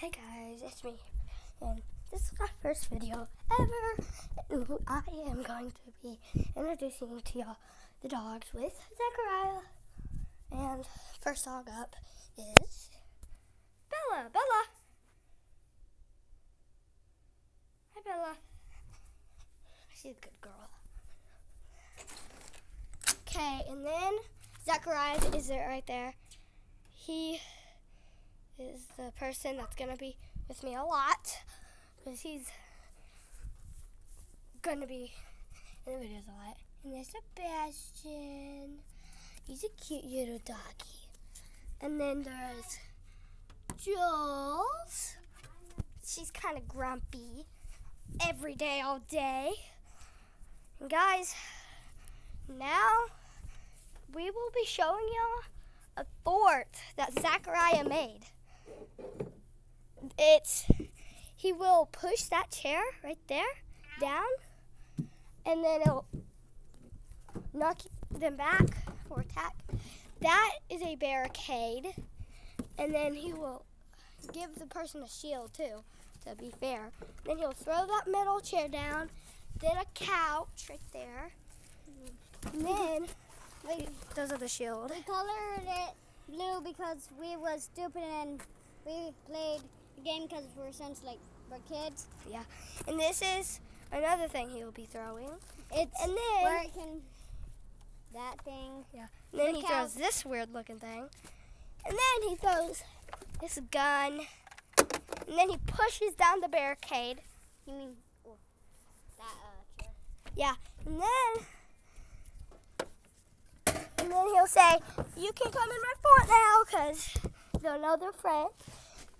Hey guys, it's me, and this is my first video ever. I am going to be introducing to y'all the dogs with Zachariah. And first dog up is Bella. Bella. Hi, Bella. She's a good girl. Okay, and then Zachariah is it right there. He is the person that's going to be with me a lot because he's going to be in the videos a lot. And there's Sebastian. He's a cute little doggy. And then there's Jules. She's kind of grumpy every day, all day. And guys, now we will be showing y'all a fort that Zachariah made. It's he will push that chair right there down, and then it'll knock them back for attack. That is a barricade, and then he will give the person a shield too, to be fair. Then he'll throw that metal chair down, then a couch right there, and then wait, those are the shield. We colored it blue because we was stupid and we played the game because we're since like we're kids. Yeah, and this is another thing he will be throwing. It's And then where it can that thing. Yeah. And then he throws this weird looking thing. And then he throws this gun. And then he pushes down the barricade. You mean oh, that uh chair? Yeah. And then and then he'll say, You can come in my fort now because they'll know their friend.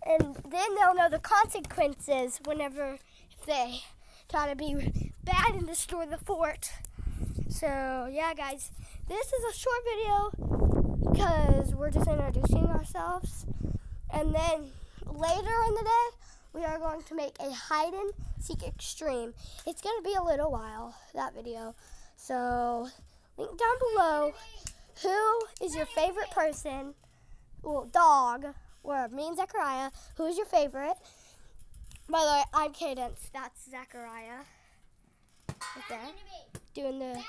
And then they'll know the consequences whenever they try to be bad and destroy the fort. So yeah guys, this is a short video because we're just introducing ourselves. And then later in the day, we are going to make a hide and seek extreme. It's going to be a little while, that video. So, link down below. Who is your favorite person? Well, dog, or me and Zachariah. Who is your favorite? By the way, I'm Cadence. That's Zachariah. Right there, doing the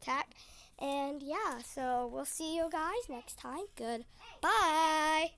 attack. And yeah, so we'll see you guys next time. Good. Bye.